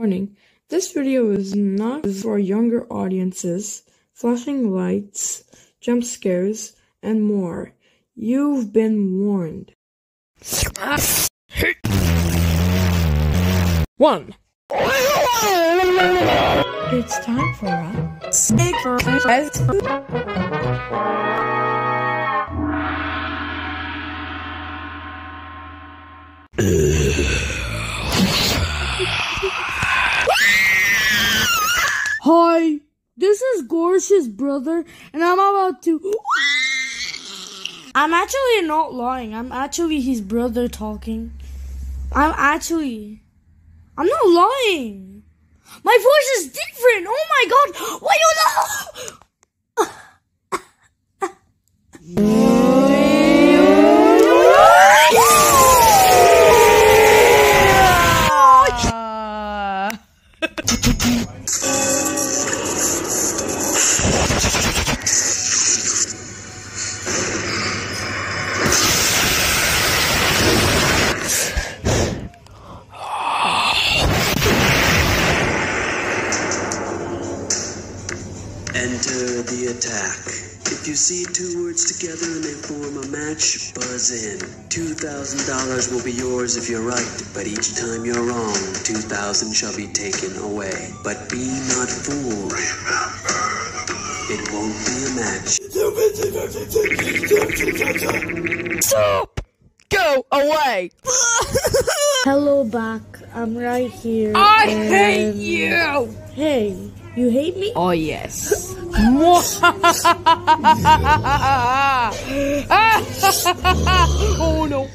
Warning, this video is not for younger audiences, flashing lights, jump scares, and more. You've been warned. One. It's time for a this is Gauresh's brother, and I'm about to. I'm actually not lying. I'm actually his brother talking. I'm actually. I'm not lying. My voice is different. Oh my god! Why you ah. Enter the attack. If you see two words together and they form a match, buzz in. $2,000 will be yours if you're right, but each time you're wrong, 2000 shall be taken away. But be not fooled. It won't be a match. Stop! Go away! Hello, back. I'm right here. I and- hate you! Hey, you hate me? Oh, yes. oh no.